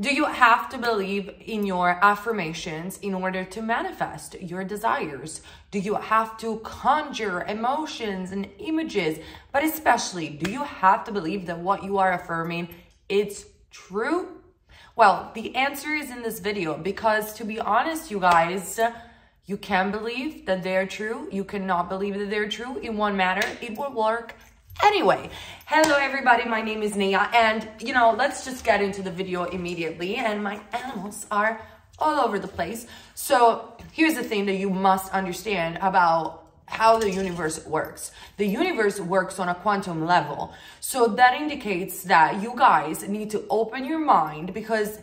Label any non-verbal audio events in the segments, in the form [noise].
Do you have to believe in your affirmations in order to manifest your desires? Do you have to conjure emotions and images? But especially, do you have to believe that what you are affirming it's true? Well, the answer is in this video because to be honest, you guys, you can believe that they're true. You cannot believe that they're true in one matter. It will work Anyway, hello everybody, my name is Neyah and you know, let's just get into the video immediately and my animals are all over the place. So here's the thing that you must understand about how the universe works. The universe works on a quantum level. So that indicates that you guys need to open your mind because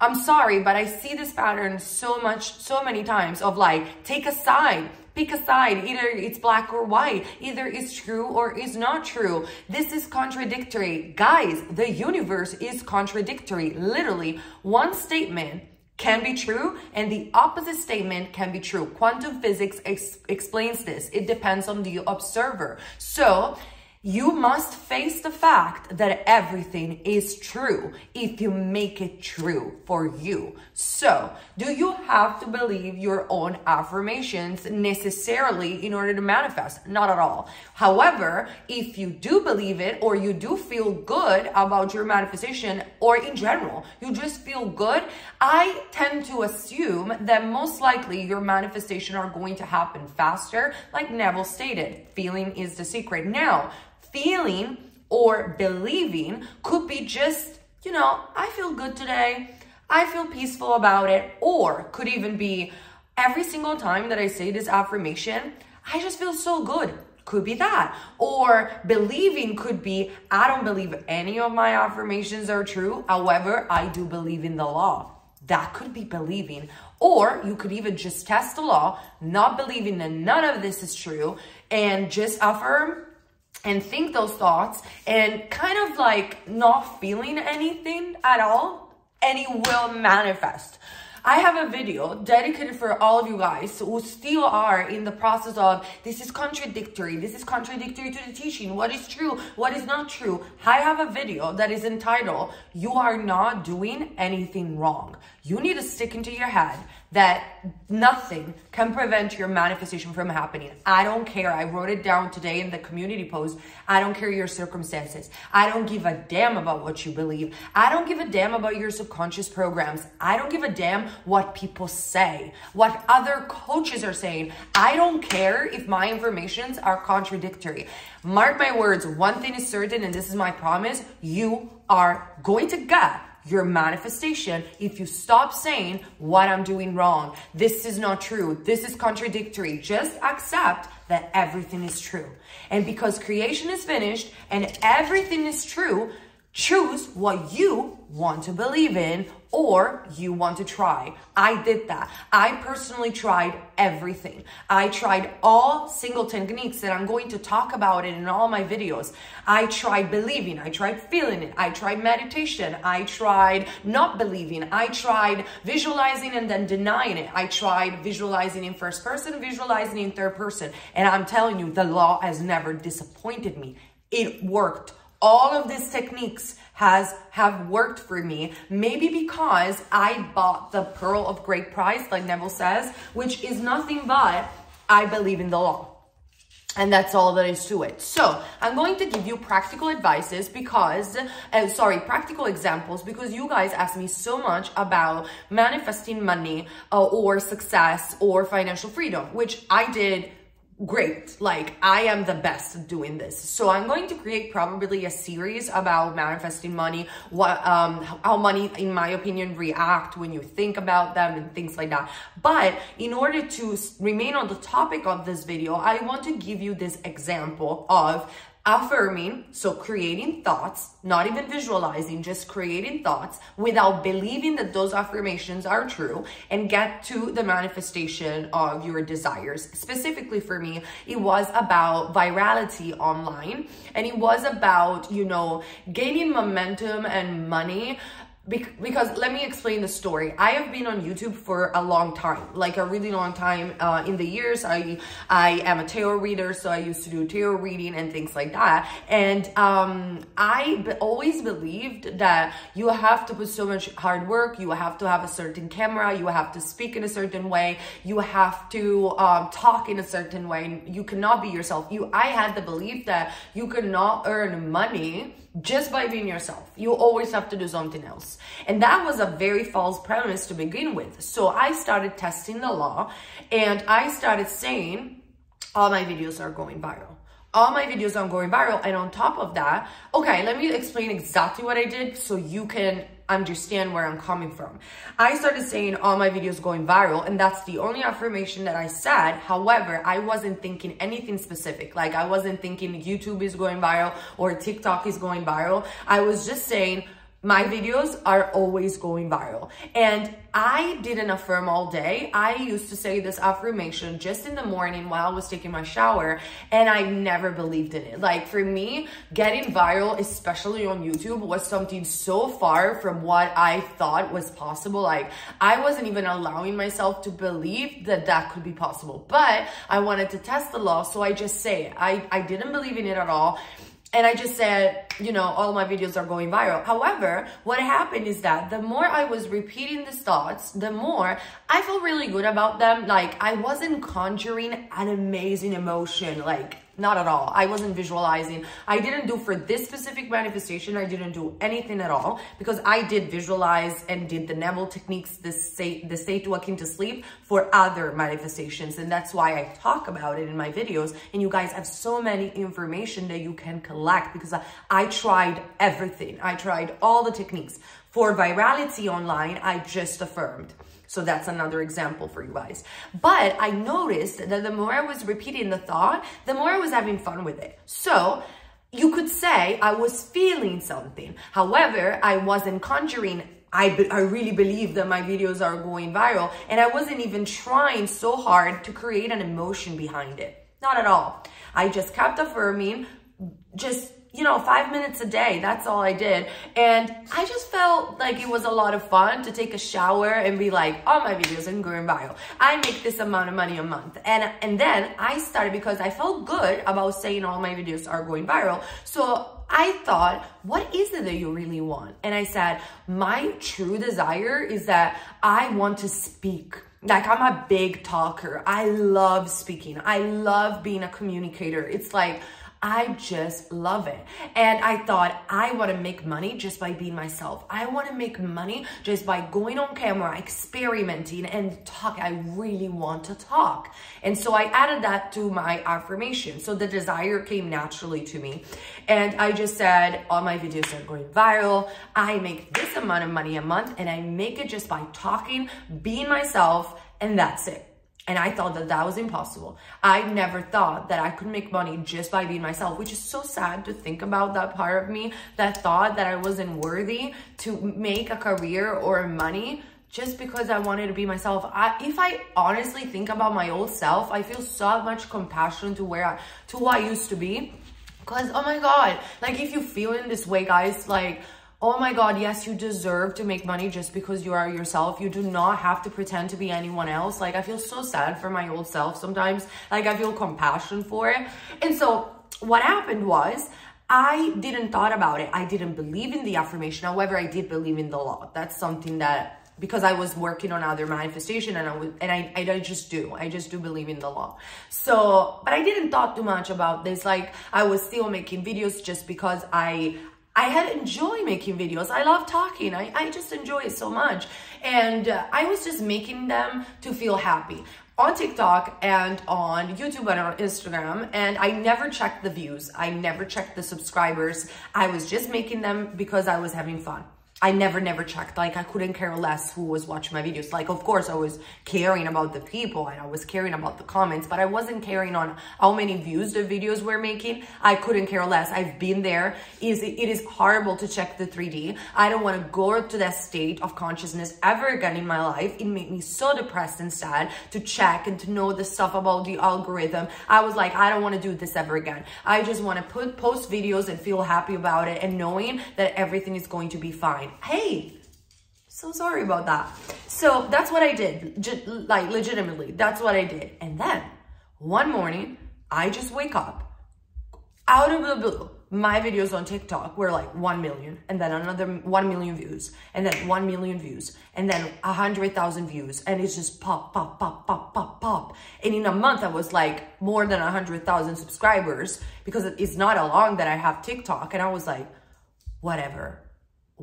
I'm sorry, but I see this pattern so much, so many times of like, take a side, pick a side. Either it's black or white. Either it's true or is not true. This is contradictory. Guys, the universe is contradictory. Literally, one statement can be true and the opposite statement can be true. Quantum physics ex explains this. It depends on the observer. So you must face the fact that everything is true if you make it true for you. So, do you have to believe your own affirmations necessarily in order to manifest? Not at all. However, if you do believe it or you do feel good about your manifestation or in general, you just feel good, I tend to assume that most likely your manifestation are going to happen faster, like Neville stated. Feeling is the secret. Now, feeling or believing could be just, you know, I feel good today. I feel peaceful about it. Or could even be every single time that I say this affirmation, I just feel so good. Could be that. Or believing could be, I don't believe any of my affirmations are true. However, I do believe in the law. That could be believing. Or you could even just test the law, not believing that none of this is true, and just affirm and think those thoughts and kind of like not feeling anything at all and it will manifest. I have a video dedicated for all of you guys who still are in the process of this is contradictory. This is contradictory to the teaching. What is true? What is not true? I have a video that is entitled, You Are Not Doing Anything Wrong. You need to stick into your head that nothing can prevent your manifestation from happening. I don't care. I wrote it down today in the community post. I don't care your circumstances. I don't give a damn about what you believe. I don't give a damn about your subconscious programs. I don't give a damn what people say, what other coaches are saying. I don't care if my informations are contradictory. Mark my words, one thing is certain, and this is my promise, you are going to get your manifestation if you stop saying what I'm doing wrong. This is not true. This is contradictory. Just accept that everything is true. And because creation is finished and everything is true, choose what you want to believe in or you want to try. I did that. I personally tried everything. I tried all single techniques that I'm going to talk about in all my videos. I tried believing, I tried feeling it, I tried meditation, I tried not believing, I tried visualizing and then denying it. I tried visualizing in first person, visualizing in third person. And I'm telling you, the law has never disappointed me. It worked all of these techniques has have worked for me maybe because i bought the pearl of great price like neville says which is nothing but i believe in the law and that's all there is to it. So I'm going to give you practical advices because, uh, sorry, practical examples because you guys ask me so much about manifesting money uh, or success or financial freedom, which I did great. Like I am the best at doing this. So I'm going to create probably a series about manifesting money, what, um, how money, in my opinion, react when you think about them and things like that. But in order to remain on the topic of this video, I want to give you this example of affirming, so creating thoughts, not even visualizing, just creating thoughts without believing that those affirmations are true and get to the manifestation of your desires. Specifically for me, it was about virality online and it was about, you know, gaining momentum and money because let me explain the story. I have been on YouTube for a long time, like a really long time. Uh, in the years, I I am a tarot reader, so I used to do tarot reading and things like that. And um, I always believed that you have to put so much hard work. You have to have a certain camera. You have to speak in a certain way. You have to um, talk in a certain way. You cannot be yourself. You, I had the belief that you cannot earn money just by being yourself. You always have to do something else. And that was a very false premise to begin with. So I started testing the law and I started saying, all my videos are going viral. All my videos are going viral. And on top of that, okay, let me explain exactly what I did so you can understand where I'm coming from. I started saying all my videos going viral and that's the only affirmation that I said. However, I wasn't thinking anything specific. Like I wasn't thinking YouTube is going viral or TikTok is going viral. I was just saying my videos are always going viral. And I didn't affirm all day. I used to say this affirmation just in the morning while I was taking my shower, and I never believed in it. Like for me, getting viral, especially on YouTube, was something so far from what I thought was possible. Like I wasn't even allowing myself to believe that that could be possible, but I wanted to test the law, so I just say it. I, I didn't believe in it at all. And I just said, you know, all my videos are going viral. However, what happened is that the more I was repeating these thoughts, the more I felt really good about them. Like I wasn't conjuring an amazing emotion. Like not at all. I wasn't visualizing. I didn't do for this specific manifestation. I didn't do anything at all because I did visualize and did the Neville techniques, the say, the say to akin to sleep for other manifestations. And that's why I talk about it in my videos. And you guys have so many information that you can collect because I, I tried everything. I tried all the techniques. For virality online, I just affirmed. So that's another example for you guys. But I noticed that the more I was repeating the thought, the more I was having fun with it. So you could say I was feeling something. However, I wasn't conjuring I, I really believe that my videos are going viral and I wasn't even trying so hard to create an emotion behind it. Not at all. I just kept affirming, just you know, five minutes a day. That's all I did. And I just felt like it was a lot of fun to take a shower and be like, all my videos are going viral. I make this amount of money a month. And, and then I started because I felt good about saying all my videos are going viral. So I thought, what is it that you really want? And I said, my true desire is that I want to speak. Like I'm a big talker. I love speaking. I love being a communicator. It's like, I just love it. And I thought, I want to make money just by being myself. I want to make money just by going on camera, experimenting and talk. I really want to talk. And so I added that to my affirmation. So the desire came naturally to me. And I just said, all my videos are going viral. I make this amount of money a month and I make it just by talking, being myself, and that's it. And I thought that that was impossible. I never thought that I could make money just by being myself, which is so sad to think about that part of me that thought that I wasn't worthy to make a career or money just because I wanted to be myself. I, if I honestly think about my old self, I feel so much compassion to where I, to who I used to be. Cause, oh my God, like if you feel in this way, guys, like, oh my God, yes, you deserve to make money just because you are yourself. You do not have to pretend to be anyone else. Like, I feel so sad for my old self sometimes. Like, I feel compassion for it. And so what happened was, I didn't thought about it. I didn't believe in the affirmation. However, I did believe in the law. That's something that because I was working on other manifestation and I was, and I, I just do, I just do believe in the law. So, but I didn't thought too much about this. Like I was still making videos just because I, I had enjoy making videos. I love talking. I, I just enjoy it so much. And uh, I was just making them to feel happy on TikTok and on YouTube and on Instagram. And I never checked the views. I never checked the subscribers. I was just making them because I was having fun. I never, never checked. Like, I couldn't care less who was watching my videos. Like, of course, I was caring about the people and I was caring about the comments, but I wasn't caring on how many views the videos were making. I couldn't care less. I've been there. It is, it is horrible to check the 3D. I don't want to go to that state of consciousness ever again in my life. It made me so depressed and sad to check and to know the stuff about the algorithm. I was like, I don't want to do this ever again. I just want to put post videos and feel happy about it and knowing that everything is going to be fine hey, So sorry about that. So that's what I did, like legitimately, that's what I did. And then one morning, I just wake up out of the blue my videos on TikTok were like 1 million and then another 1 million views and then 1 million views and then 100,000 views and it's just pop, pop, pop, pop, pop, pop. And in a month I was like more than 100,000 subscribers because it's not a long that I have TikTok and I was like, whatever.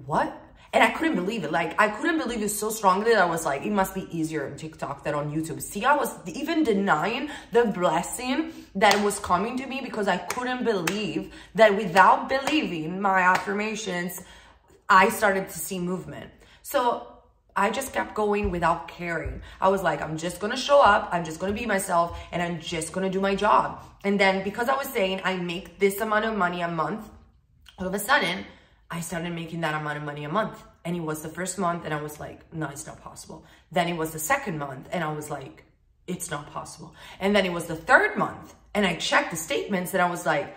What? And I couldn't believe it. Like, I couldn't believe it so strongly that I was like, it must be easier on TikTok than on YouTube. See, I was even denying the blessing that was coming to me because I couldn't believe that without believing my affirmations, I started to see movement. So I just kept going without caring. I was like, I'm just gonna show up, I'm just gonna be myself, and I'm just gonna do my job. And then because I was saying I make this amount of money a month, all of a sudden, I started making that amount of money a month. And it was the first month and I was like, no, it's not possible. Then it was the second month and I was like, it's not possible. And then it was the third month and I checked the statements and I was like,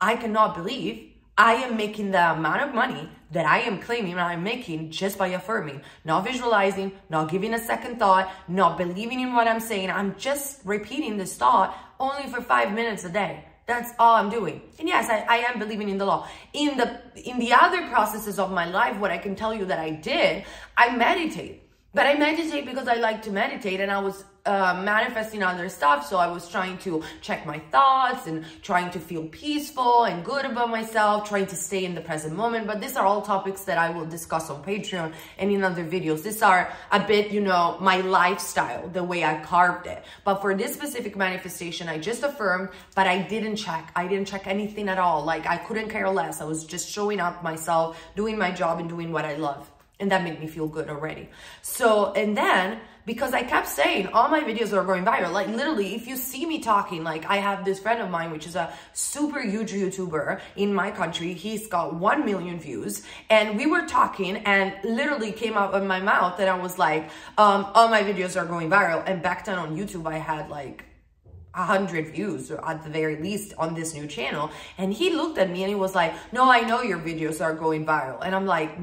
I cannot believe I am making the amount of money that I am claiming I'm making just by affirming, not visualizing, not giving a second thought, not believing in what I'm saying. I'm just repeating this thought only for five minutes a day. That's all I'm doing. And yes, I, I am believing in the law. In the in the other processes of my life, what I can tell you that I did, I meditate. But I meditate because I like to meditate and I was uh, manifesting other stuff. So I was trying to check my thoughts and trying to feel peaceful and good about myself, trying to stay in the present moment. But these are all topics that I will discuss on Patreon and in other videos. These are a bit, you know, my lifestyle, the way I carved it. But for this specific manifestation, I just affirmed, but I didn't check. I didn't check anything at all. Like I couldn't care less. I was just showing up myself, doing my job and doing what I love. And that made me feel good already. So, and then because I kept saying all my videos are going viral. Like literally, if you see me talking, like I have this friend of mine, which is a super huge YouTuber in my country. He's got 1 million views and we were talking and literally came out of my mouth and I was like, um, all my videos are going viral. And back then on YouTube, I had like 100 views or at the very least on this new channel. And he looked at me and he was like, no, I know your videos are going viral. And I'm like,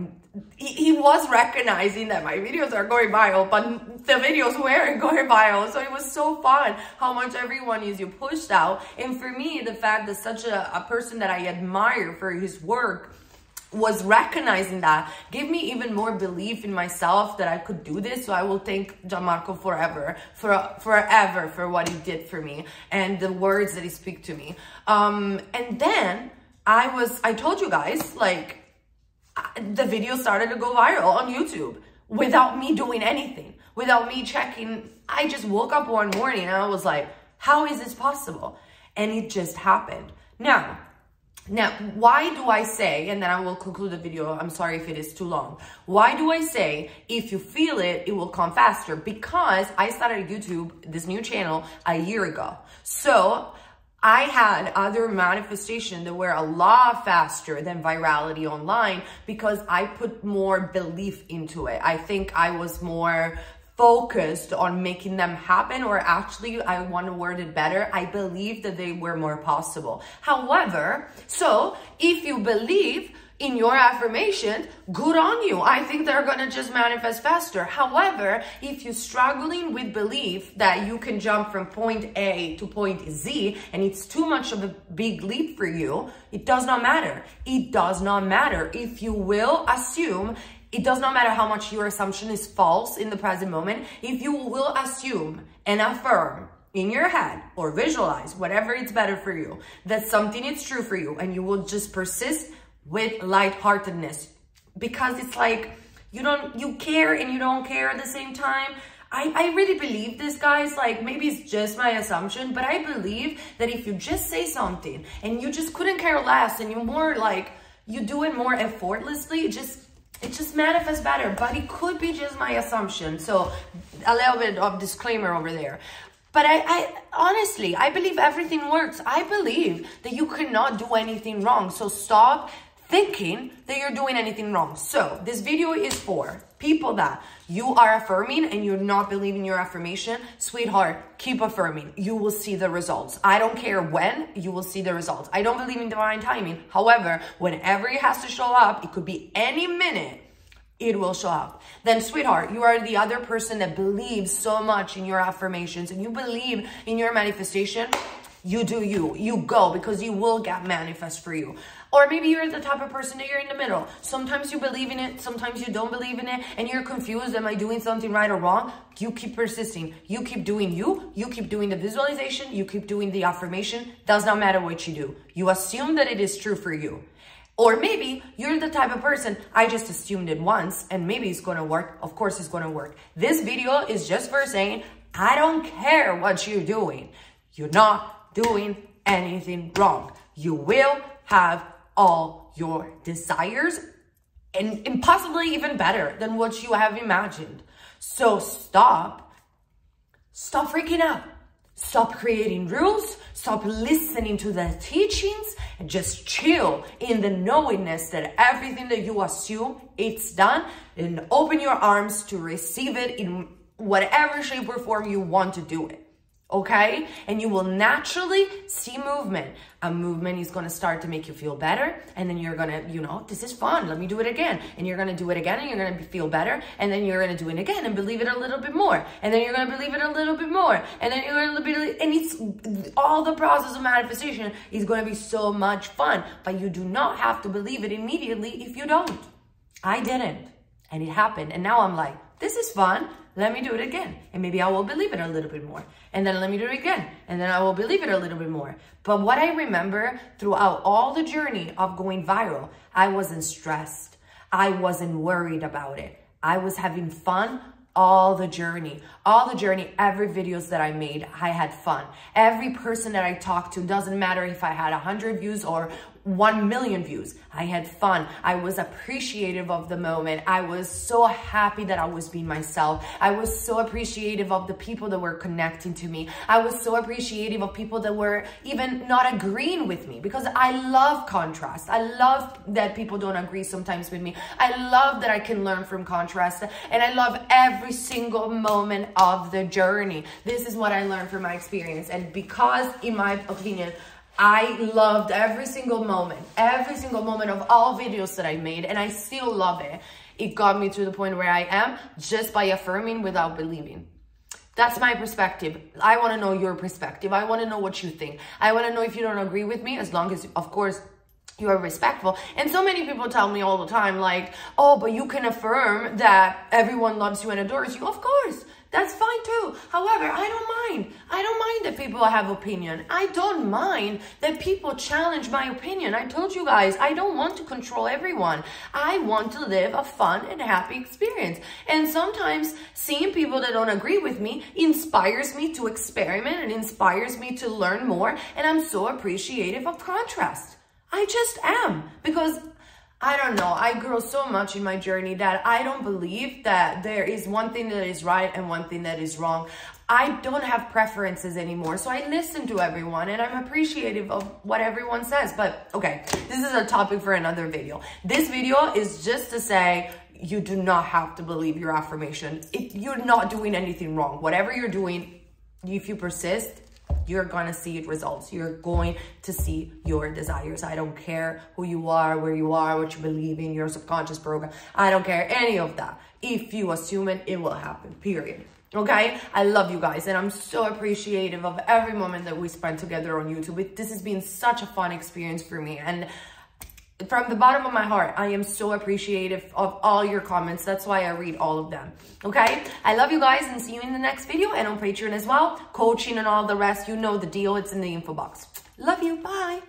he, he was recognizing that my videos are going viral, but the videos weren't [laughs] going viral. So it was so fun how much everyone is you pushed out. And for me, the fact that such a, a person that I admire for his work was recognizing that gave me even more belief in myself that I could do this. So I will thank Gianmarco forever, for forever for what he did for me and the words that he speak to me. Um, and then I was, I told you guys, like, the video started to go viral on YouTube without me doing anything, without me checking. I just woke up one morning and I was like, how is this possible? And it just happened. Now, now, why do I say, and then I will conclude the video, I'm sorry if it is too long. Why do I say, if you feel it, it will come faster? Because I started YouTube, this new channel, a year ago. So, I had other manifestation that were a lot faster than virality online because I put more belief into it. I think I was more focused on making them happen or actually I want to word it better. I believe that they were more possible. However, so if you believe in your affirmation, good on you. I think they're going to just manifest faster. However, if you're struggling with belief that you can jump from point A to point Z and it's too much of a big leap for you, it does not matter. It does not matter. If you will assume it does not matter how much your assumption is false in the present moment. If you will assume and affirm in your head or visualize whatever it's better for you that something is true for you and you will just persist with lightheartedness. Because it's like you don't you care and you don't care at the same time. I, I really believe this guys. Like maybe it's just my assumption but I believe that if you just say something and you just couldn't care less and you're more like you do it more effortlessly it just it just manifests better. But it could be just my assumption. So a little bit of disclaimer over there. But I, I, honestly, I believe everything works. I believe that you cannot do anything wrong. So stop thinking that you're doing anything wrong. So this video is for people that you are affirming and you're not believing your affirmation. Sweetheart, keep affirming. You will see the results. I don't care when, you will see the results. I don't believe in divine timing. However, whenever it has to show up, it could be any minute it will show up. Then, sweetheart, you are the other person that believes so much in your affirmations and you believe in your manifestation. You do you. You go because you will get manifest for you. Or maybe you're the type of person that you're in the middle. Sometimes you believe in it, sometimes you don't believe in it, and you're confused. Am I doing something right or wrong? You keep persisting. You keep doing you. You keep doing the visualization. You keep doing the affirmation. Does not matter what you do. You assume that it is true for you. Or maybe you're the type of person, I just assumed it once and maybe it's to work. Of course it's to work. This video is just for saying, I don't care what you're doing. You're not doing anything wrong. You will have all your desires and, and possibly even better than what you have imagined. So stop, stop freaking out. Stop creating rules, stop listening to the teachings, and just chill in the knowingness that everything that you assume it's done, and open your arms to receive it in whatever shape or form you want to do it okay? And you will naturally see movement. A movement is gonna start to make you feel better, and then you're gonna, you know, this is fun, let me do it again. And you're gonna do it again, and you're gonna feel better, and then you're gonna do it again and believe it a little bit more. And then you're gonna believe it a little bit more. And then you're gonna believe and it's all the process of manifestation is gonna be so much fun, but you do not have to believe it immediately if you don't. I didn't, and it happened, and now I'm like, this is fun. Let me do it again. And maybe I will believe it a little bit more. And then let me do it again. And then I will believe it a little bit more. But what I remember throughout all the journey of going viral, I wasn't stressed. I wasn't worried about it. I was having fun all the journey all the journey every videos that i made i had fun every person that i talked to doesn't matter if i had 100 views or 1 million views. I had fun. I was appreciative of the moment. I was so happy that I was being myself. I was so appreciative of the people that were connecting to me. I was so appreciative of people that were even not agreeing with me because I love contrast. I love that people don't agree sometimes with me. I love that I can learn from contrast and I love every single moment of the journey. This is what I learned from my experience. And because in my opinion, I loved every single moment, every single moment of all videos that I made, and I still love it. It got me to the point where I am just by affirming without believing. That's my perspective. I want to know your perspective. I want to know what you think. I want to know if you don't agree with me, as long as, of course, you are respectful. And so many people tell me all the time, like, oh, but you can affirm that everyone loves you and adores you. Of course. That's fine too. However, I don't mind. I don't mind that people have opinion. I don't mind that people challenge my opinion. I told you guys, I don't want to control everyone. I want to live a fun and happy experience. And sometimes seeing people that don't agree with me inspires me to experiment and inspires me to learn more. And I'm so appreciative of contrast. I just am because I don't know. I grow so much in my journey that I don't believe that there is one thing that is right and one thing that is wrong. I don't have preferences anymore. So I listen to everyone and I'm appreciative of what everyone says. But okay, this is a topic for another video. This video is just to say, you do not have to believe your affirmation. It, you're not doing anything wrong. Whatever you're doing, if you persist, you're gonna see it results. You're going to see your desires. I don't care who you are, where you are, what you believe in, your subconscious program. I don't care any of that. If you assume it, it will happen, period. Okay, I love you guys and I'm so appreciative of every moment that we spent together on YouTube. This has been such a fun experience for me and from the bottom of my heart, I am so appreciative of all your comments. That's why I read all of them. Okay? I love you guys and see you in the next video and on Patreon as well. Coaching and all the rest, you know the deal. It's in the info box. Love you. Bye.